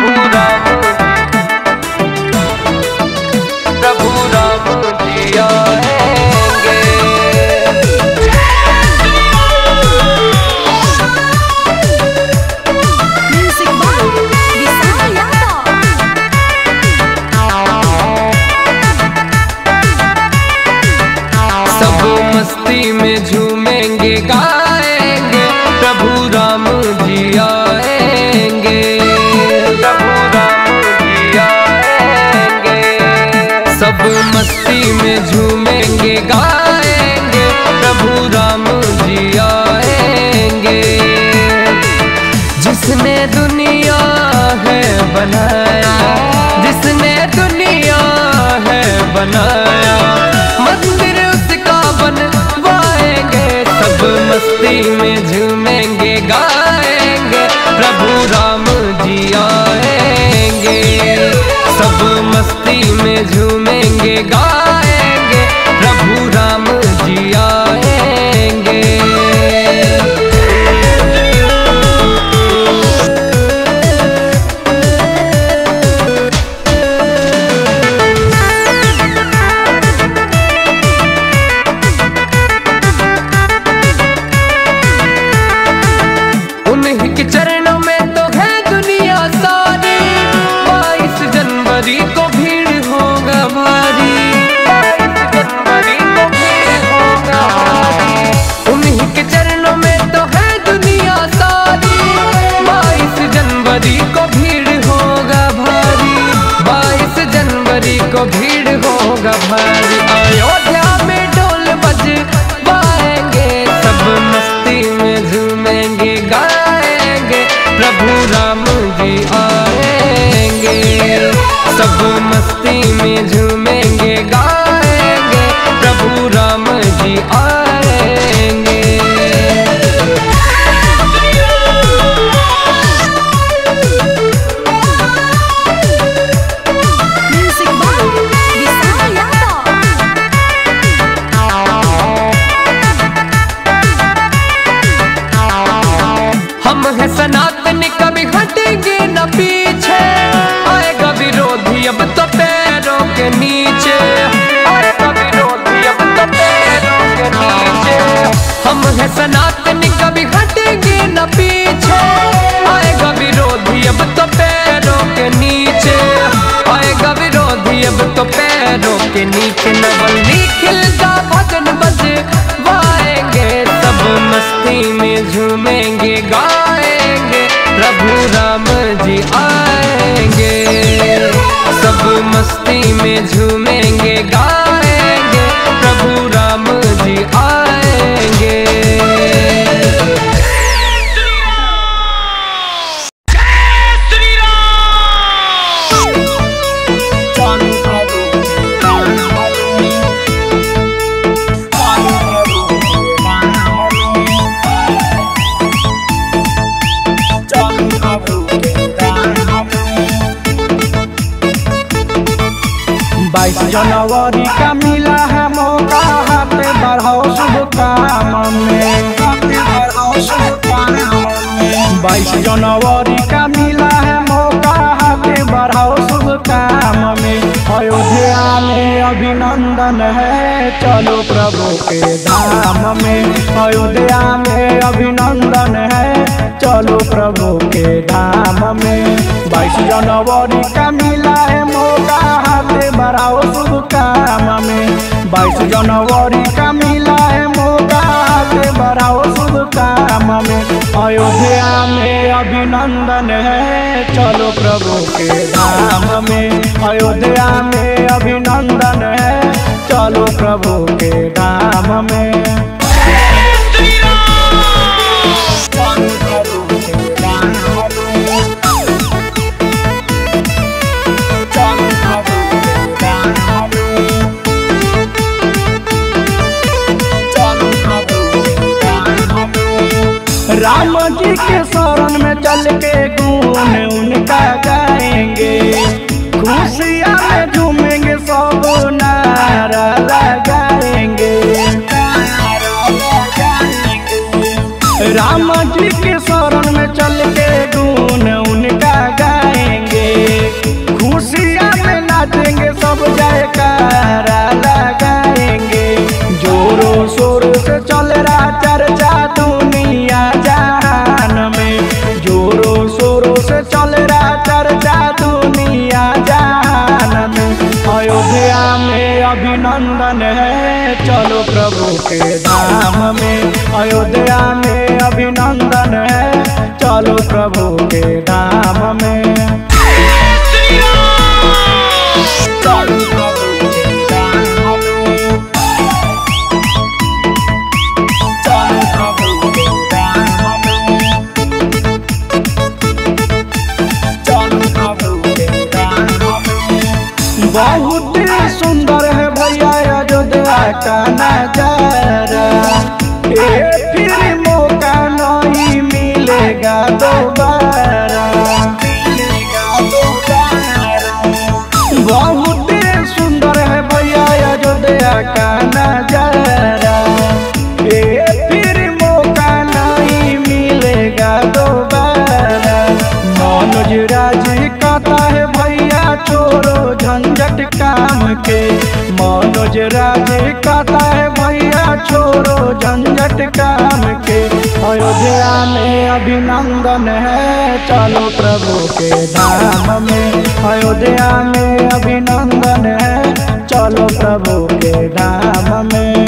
पूरा जिसने दुनिया है बनाया, जिसने दुनिया है बनाया। मंदिर उसका बनवाएँगे, सब मस्ती में झूमेंगे, गाएँगे, प्रभु राम जी आएँगे। सब मस्ती में झूमेंगे गाएँगे प्रभु के धाम में अयोध्या में अभिनंदन है, चलो प्रभु के धाम में। बाईस जनवरी का मिला है मौका हाथ बढ़ाओ शुभ काम में बाईस जनवरी का मिला है मौका हाथ बढ़ाओ शुभ काम में। अयोध्या में अभिनंदन है, चलो प्रभु के धाम में। अयोध्या में अभिनंदन है चलो प्रभु के धाम में। राम जी के शरण में चल के गुण उनका गाएँगे। खुशियाँ झूमे श्यामा जी के शरण में चल के गुन उनका गाएँगे। खुशियाँ में नाचेंगे सब जयकारा लगा अभिनंदन है। चलो प्रभु के धाम में, अयोध्या में अभिनंदन है। चलो प्रभु के धाम में। मनोज राज कहता है, भैया छोड़ो झंझट काम के। मनोज राज कहता है, भैया छोड़ो झंझट काम के। अयोध्या में अभिनंदन है, चलो प्रभु के धाम में। अयोध्या में अभिनंदन है, चलो प्रभु के धाम में।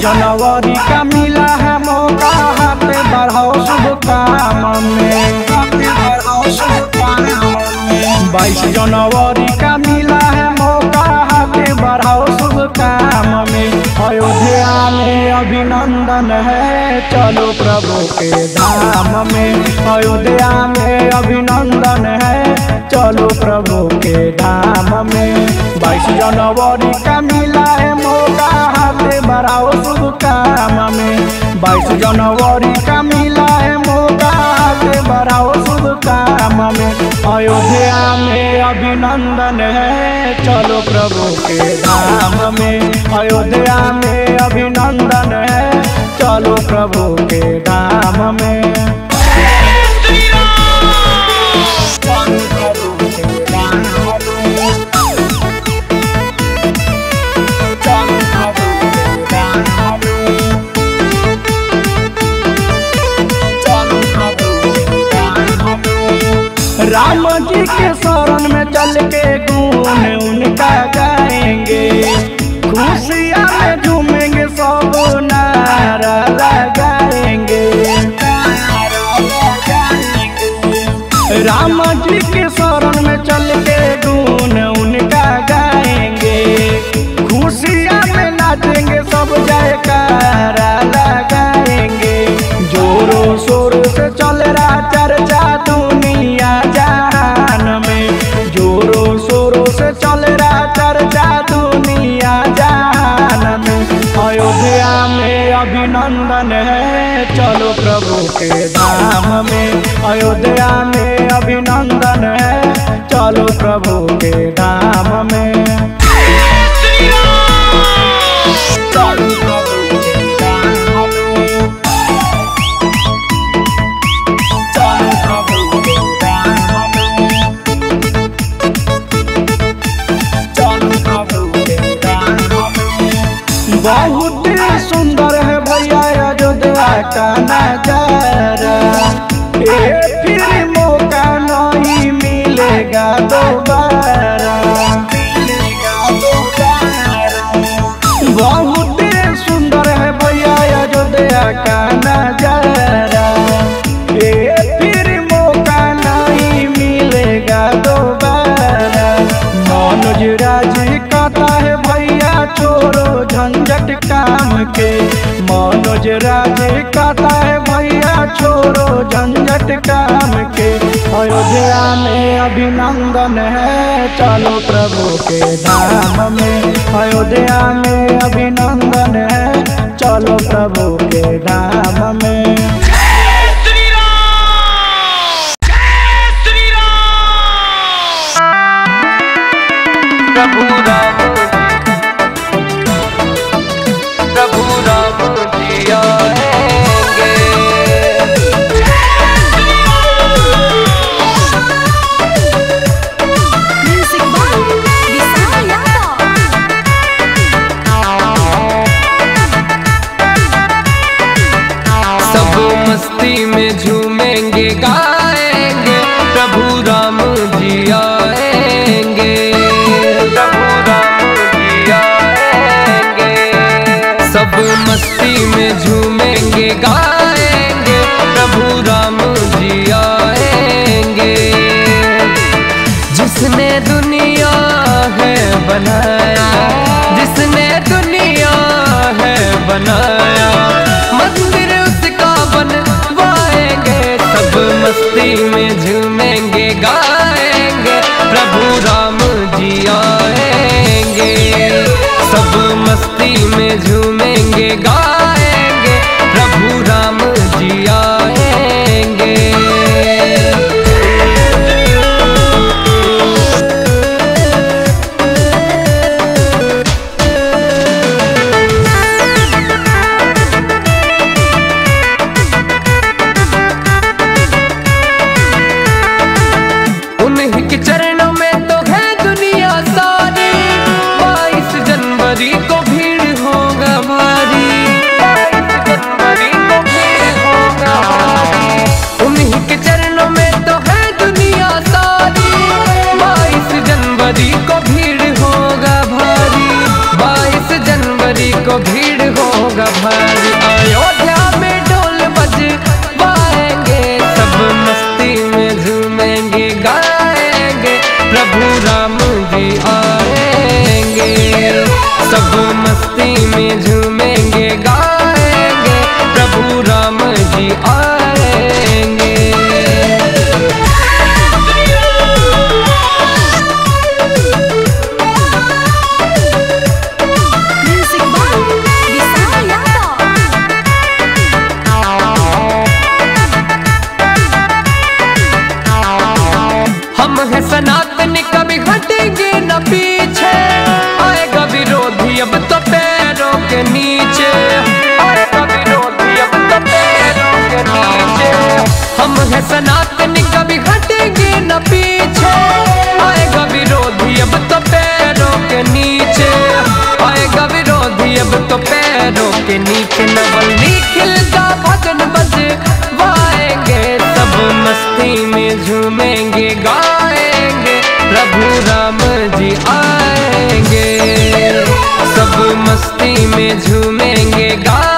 जनवरी का मिला है, मौका हाथ बढ़ाओ शुभ काम में बाईस जनवरी का मिला है, मौका हाथ बढ़ाओ शुभ काम में अयोध्या में अभिनंदन है, चलो प्रभु के धाम में। अयोध्या में अभिनंदन है, चलो प्रभु के धाम में। बाईस जनवरी का बढ़ाओ शुभ काम में बाईस जनवरी का मिला है मौका से बढ़ाओ शुभ काम में अयोध्या में अभिनंदन है चलो प्रभु के धाम में अयोध्या में अभिनंदन है चलो प्रभु के धाम में के धाम में अयोध्या में अभिनंदन है। चलो प्रभु के धाम में। बहुत सुंदर है भैया अयोध्या का नज़ारा। बहुत सुंदर है भैया अयोध्या का के मनोज राज कहता है भैया छोड़ो झंझट काम के। अयोध्या में अभिनंदन है, चलो प्रभु के धाम में। अयोध्या में अभिनंदन है, चलो प्रभु के धाम में। गाएँगे, प्रभु राम जी आएँगे। जिसने दुनिया है बनाया, जिसने दुनिया है बनाया, मंदिर उसका बनवाएँगे, सब मस्ती में झूमेंगे, गाएँगे, प्रभु राम जी आएँगे। सब मस्ती में झूमेंगे, गाएँगे। हैं सनातन कभी हटेंगे न पीछे। आएगा विरोधी अब तो पैरों के नीचे। आएगा विरोधी अब तो पैरों के नीचे। नवल निखिलता भजन बज, वाएँगे सब मस्ती में झूमेंगे, गाएँगे। प्रभु राम जी आएँगे, सब मस्ती में झूमेंगे, गाएँगे।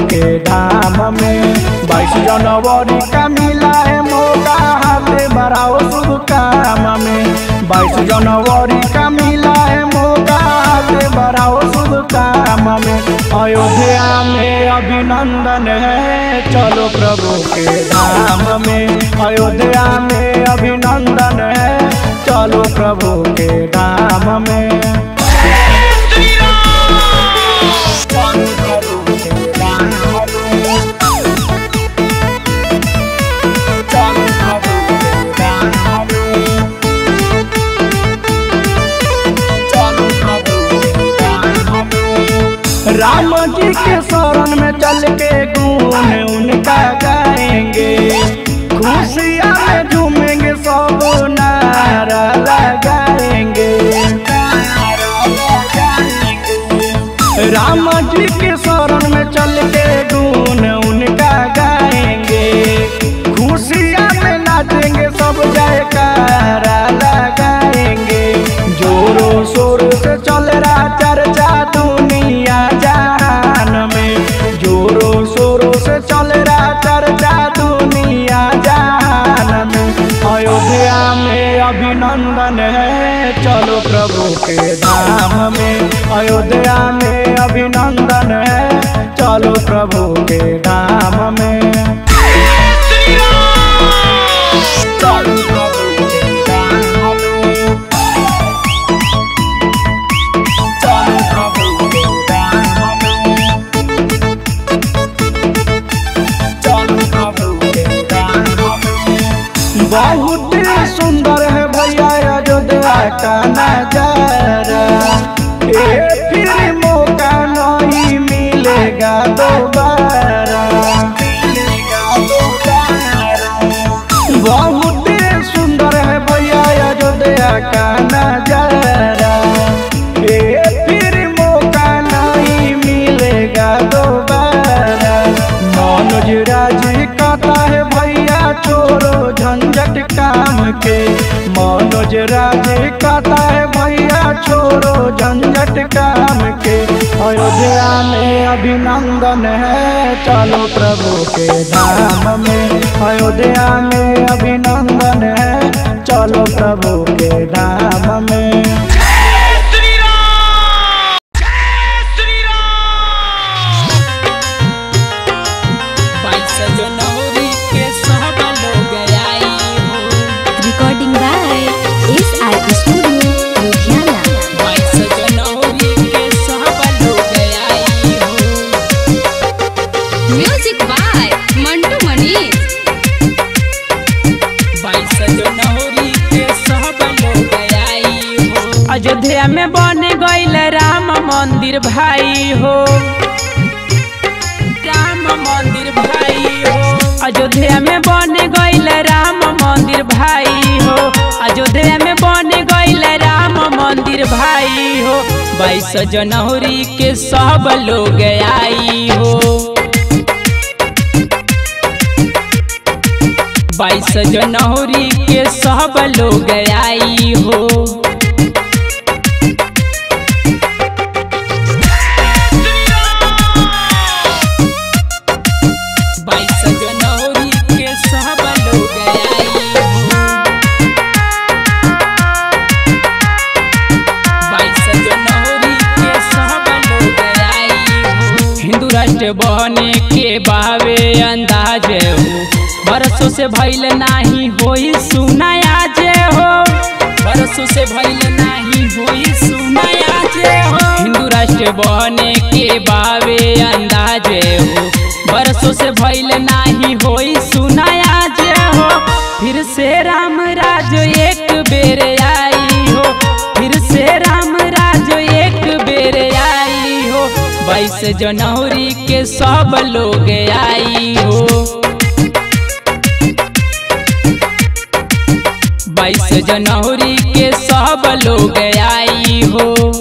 के धाम में। बाईस जनवरी का मिला है मौका हाथ बढ़ाओ शुभ काम में। बाईस जनवरी का मिला है मौका हाथ बढ़ाओ शुभ काम में। अयोध्या में अभिनंदन है, चलो प्रभु के धाम में। अयोध्या में अभिनंदन है, चलो प्रभु के धाम में। राम जी के शरण में चल के गुण उनका गाएँगे। खुशियाँ में झूमेंगे सब नारा लगाएँगे राम जी के शरण राज कहता है भैया छोड़ो झंझट काम के। अयोध्या में अभिनंदन है, चलो प्रभु के धाम में। अयोध्या में अभिनंदन है, चलो प्रभु के धाम अयोध्या में बन गईल राम मंदिर भाई हो। राम मंदिर भाई हो। अयोध्या में बन गईल राम मंदिर भाई हो। अयोध्या में बन गईल राम मंदिर भाई हो। बाईस जनवरी के सब लोग आई हो। बाईस जनवरी के सब लोग आई हो। हिंदू बने के बावे अंदाज हो। बरसों से भैल नाही हो सुनाया जे हो। बरसों से भैल नाही हो सुनाया जे हो। हिंदू राष्ट्र बने के बावे अंदाज हो। बरसों से भैल नाही होई बाईस जनौरी के सब लोग आई हो। बाईस जनवरी के सब लोग आई हो।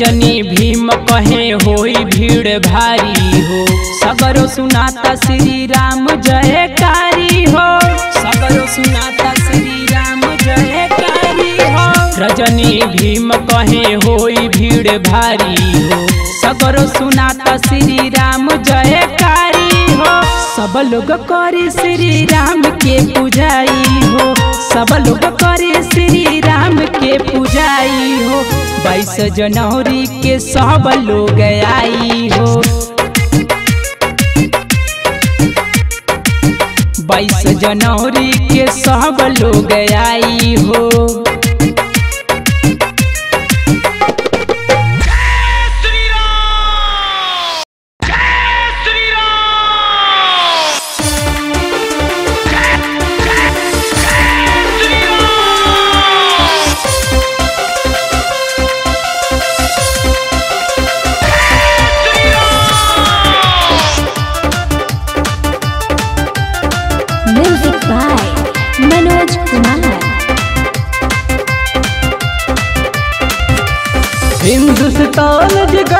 रजनी भीम कहे, होई भीड़ भारी हो। सगरो सुनाता श्री राम जयकारी हो। सगरो सुनाता श्री राम जयकारी हो। रजनी भीम कहे, होई भीड़ भारी हो। सगरो सुनाता श्री राम जयकारी हो। सब लोग करे श्री राम के पुजाई हो। सब लोग करे श्री राम के पुजाई हो। बाईस जनवरी के सब लोग आई हो। बाईस जनवरी के सब लोग आई हो।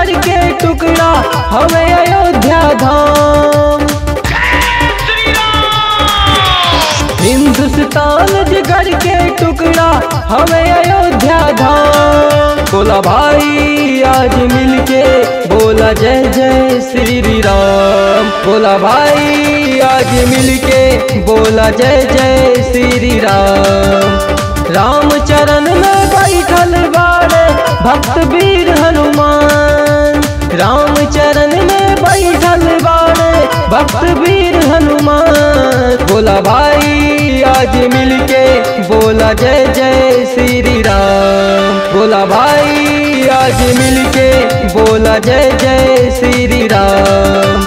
जिगर के टुकड़ा, हमें अयोध्या धाम। हिंदुस्तान जिगर के टुकड़ा, हमें अयोध्या धाम। बोला भाई, आज मिलके बोला जय जय श्री राम। बोला भाई, आज मिलके बोला जय जय श्री राम। राम चरण में बैठल बाड़े, भक्त वीर राम चरण में बैठल बाड़े भक्त वीर हनुमान। बोला, भाई, आज मिलके बोला, जय जय श्री राम। बोला, भाई, आज मिलके बोला, जय जय श्री राम।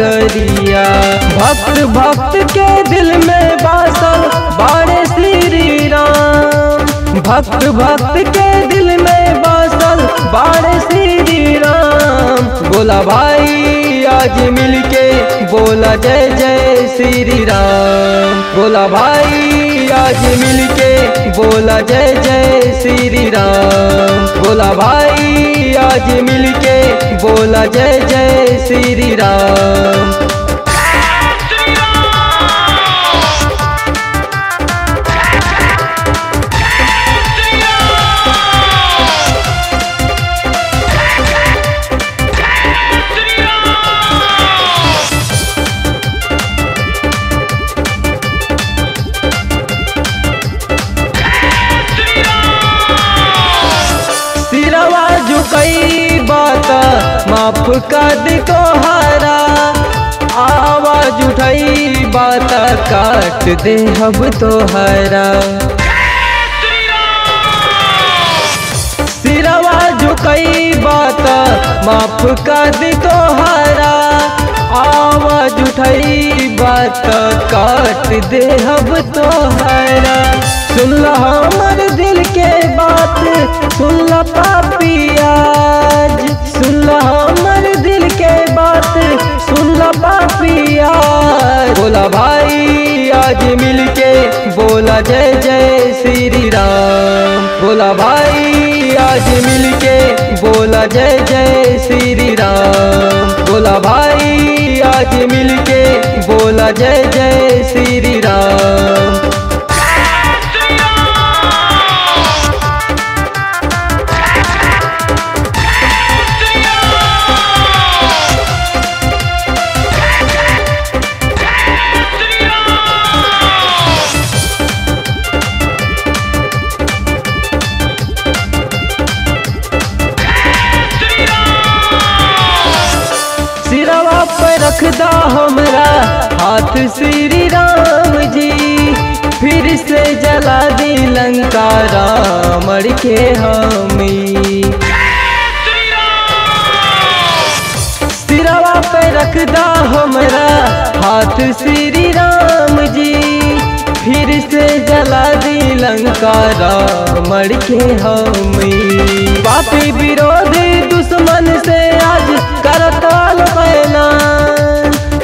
नगरिया भक्त भक्त के दिल में बासल बारे श्री राम। भक्त भक्त के दिल में बासल बारे श्री राम। बोला भाई आज मिलके बोला जय जय श्री राम। बोला भाई, आज मिलके बोला जय जय श्री राम। बोला भाई, आज मिलके बोला जय जय श्री राम। माफ़ कर को हारा आवाज़ उठाई, बात काट दे अब तो हरा सिरवा झुकई बात माफ़ कर तो हरा आवाज़ उठाई, बात काट दे अब तो हरा सुन ला हमर दिल के बात, सुन ला पापियाज सुन ला पापियाज बोला भाई, आज मिलके बोला जय जय श्री राम। बोला भाई, आज मिलके बोला जय जय श्री राम। बोला भाई, आज मिलके बोला जय जय श्री राम। रामर के हमी। सिरवा पे रखदा हमरा हाथ श्री राम जी फिर से जला दी लंका रामर के हमी। पापी विरोधी दुश्मन से आज करताल ऐलान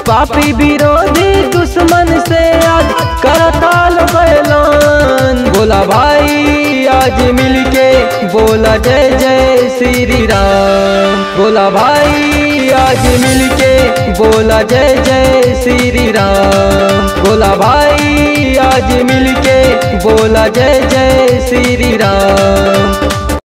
पापी विरोधी दुश्मन से आज करताल ऐलान बोला भाई, आज मिलके बोला जय जय श्री राम। बोला भाई, आज मिलके बोला जय जय श्री राम। बोला भाई, आज मिलके बोला जय जय श्री राम।